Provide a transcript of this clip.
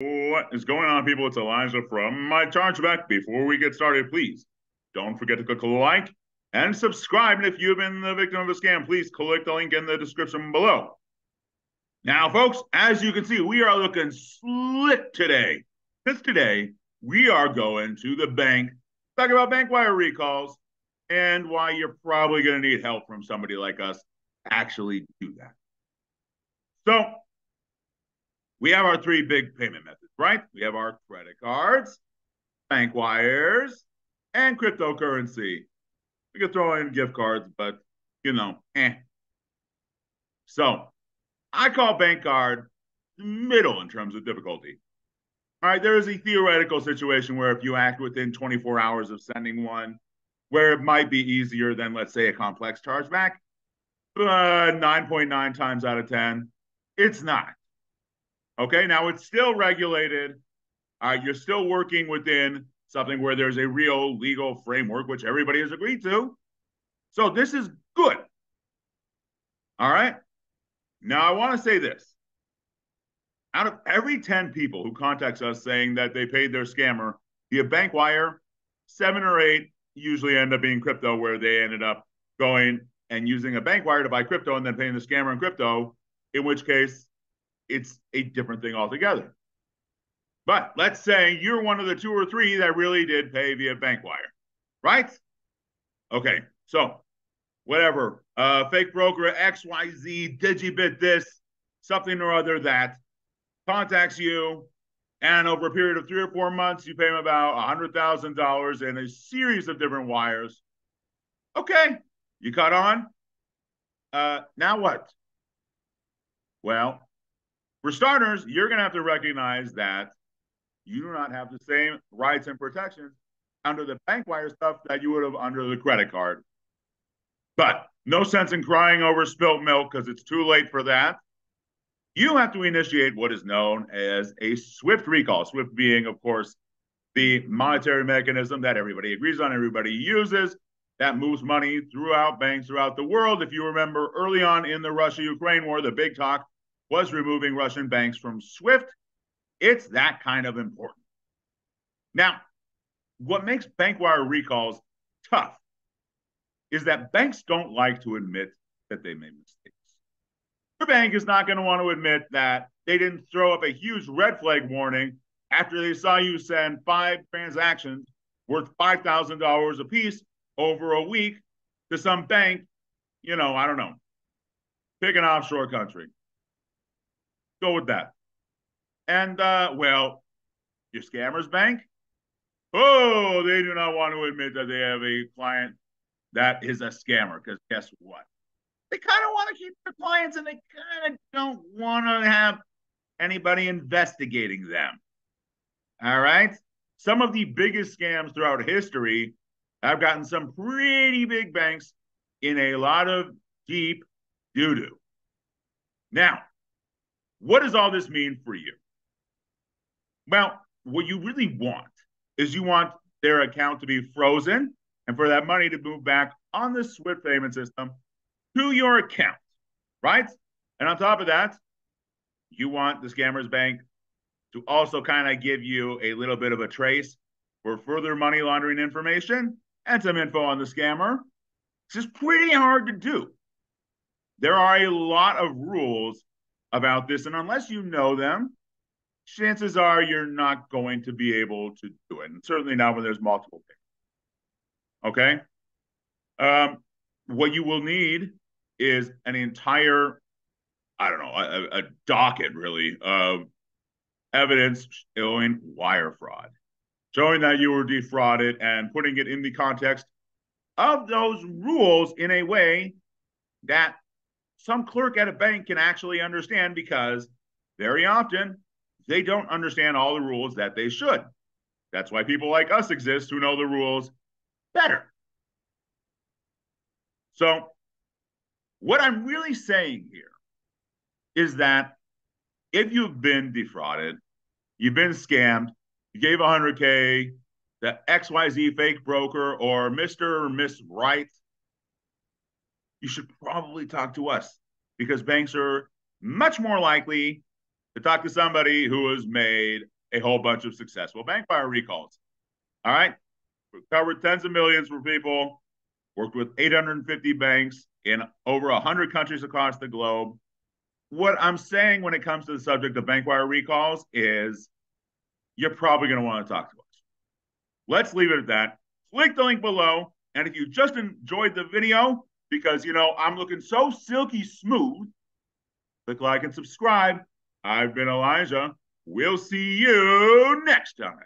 What is going on, people? It's Elijah from MyChargeBack. Before we get started, please don't forget to click like and subscribe. And if you've been the victim of a scam, please click the link in the description below. Now, folks, as you can see, we are looking slick today. Because today we are going to the bank, talking about bank wire recalls and why you're probably going to need help from somebody like us actually do that. So, we have our three big payment methods, right? We have our credit cards, bank wires, and cryptocurrency. We could throw in gift cards, but you know, eh. So I call bank card middle in terms of difficulty. All right, there is a theoretical situation where if you act within 24 hours of sending one, where it might be easier than, let's say, a complex chargeback, uh, 9.9 times out of 10, it's not. Okay, now it's still regulated. Uh, you're still working within something where there's a real legal framework, which everybody has agreed to. So this is good. All right. Now I want to say this. Out of every 10 people who contacts us saying that they paid their scammer via bank wire, seven or eight usually end up being crypto, where they ended up going and using a bank wire to buy crypto and then paying the scammer in crypto, in which case it's a different thing altogether. But let's say you're one of the two or three that really did pay via bank wire, right? Okay, so whatever, uh, fake broker XYZ, Digibit this, something or other that contacts you, and over a period of three or four months, you pay them about $100,000 in a series of different wires. Okay, you caught on. Uh, now what? Well, for starters, you're going to have to recognize that you do not have the same rights and protections under the bank wire stuff that you would have under the credit card. But no sense in crying over spilt milk because it's too late for that. You have to initiate what is known as a SWIFT recall. SWIFT being, of course, the monetary mechanism that everybody agrees on, everybody uses, that moves money throughout banks throughout the world. If you remember early on in the Russia Ukraine war, the big talk was removing Russian banks from SWIFT. It's that kind of important. Now, what makes bank wire recalls tough is that banks don't like to admit that they made mistakes. Your bank is not going to want to admit that they didn't throw up a huge red flag warning after they saw you send five transactions worth $5,000 a piece over a week to some bank, you know, I don't know, pick an offshore country. Go with that. And uh, well, your scammers bank, oh, they do not want to admit that they have a client that is a scammer. Because guess what? They kind of want to keep their clients, and they kind of don't want to have anybody investigating them. All right. Some of the biggest scams throughout history I've gotten some pretty big banks in a lot of deep doo doo. Now, what does all this mean for you? Well, what you really want is you want their account to be frozen and for that money to move back on the SWIFT payment system to your account, right? And on top of that, you want the scammers bank to also kind of give you a little bit of a trace for further money laundering information and some info on the scammer. It's just pretty hard to do. There are a lot of rules about this. And unless you know them, chances are you're not going to be able to do it. And certainly not when there's multiple things. Okay. Um, what you will need is an entire, I don't know, a, a docket really of evidence showing wire fraud, showing that you were defrauded and putting it in the context of those rules in a way that some clerk at a bank can actually understand because very often they don't understand all the rules that they should. That's why people like us exist who know the rules better. So, what I'm really saying here is that if you've been defrauded, you've been scammed, you gave 100K, the XYZ fake broker or Mr. or Miss Right you should probably talk to us because banks are much more likely to talk to somebody who has made a whole bunch of successful bank wire recalls. All right. We've covered tens of millions for people, worked with 850 banks in over 100 countries across the globe. What I'm saying when it comes to the subject of bank wire recalls is you're probably going to want to talk to us. Let's leave it at that. Click the link below. And if you just enjoyed the video, because, you know, I'm looking so silky smooth, click like and subscribe. I've been Elijah. We'll see you next time.